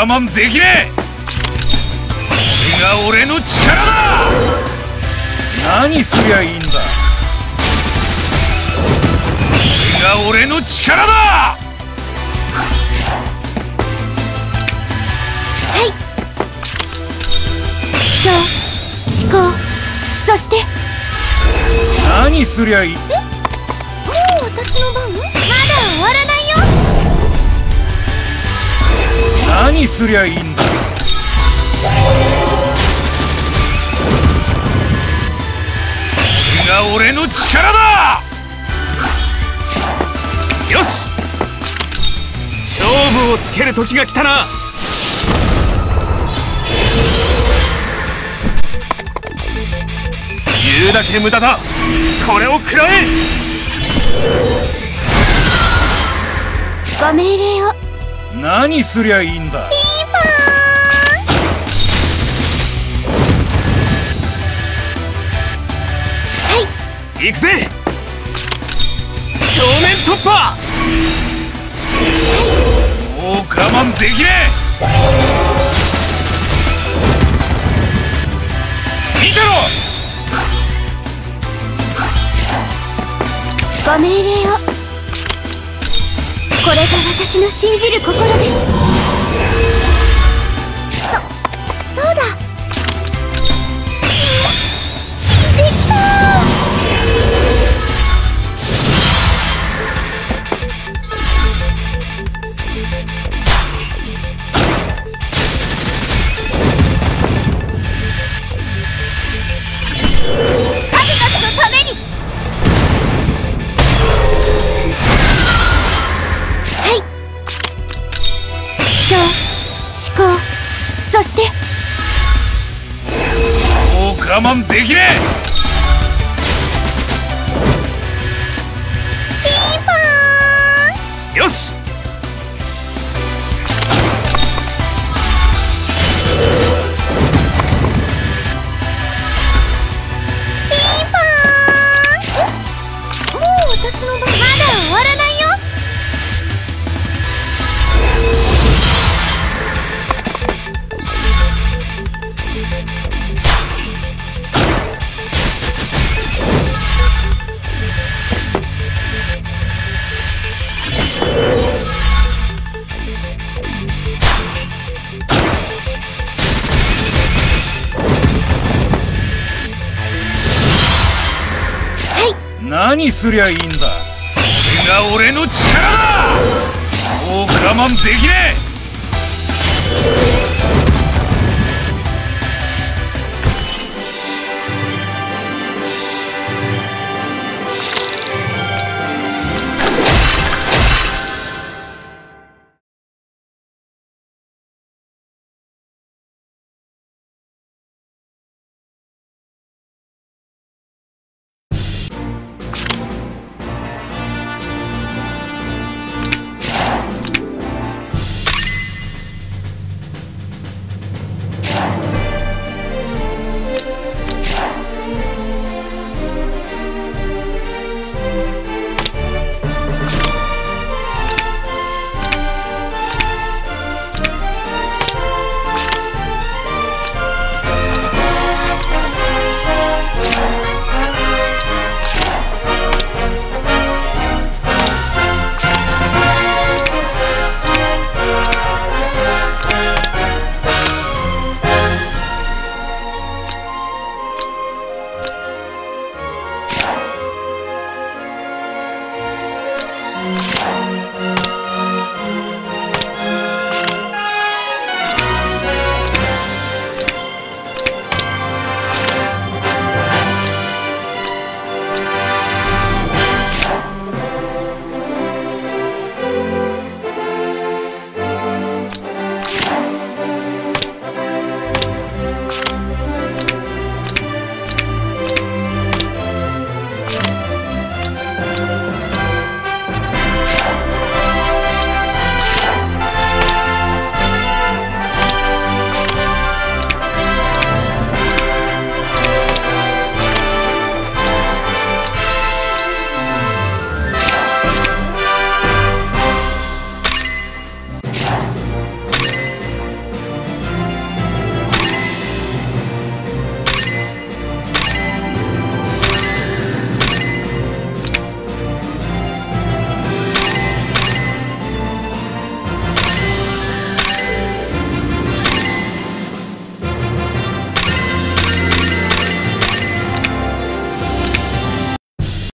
我慢できねえ。これが俺の力だ。何すりゃいいんだ。これが俺の力だ。はい。思考思考。そして。何すりゃいい。え？もう私の番？まだ終わらない何すりゃいいんだ？これが俺の力だ！よし！勝負をつける時が来たな！言うだけ無駄だ！これを食らえ！ご命令を。何すりゃいいんだ？ピーポー。ンはい。行くぜ。正面突破。もう我慢できねえ。見てろ。ご命令を。これが私の信じる心です。そして。もう我慢できねえ。何すりゃいいんだ？これが俺の力だ！もう我慢できねえ！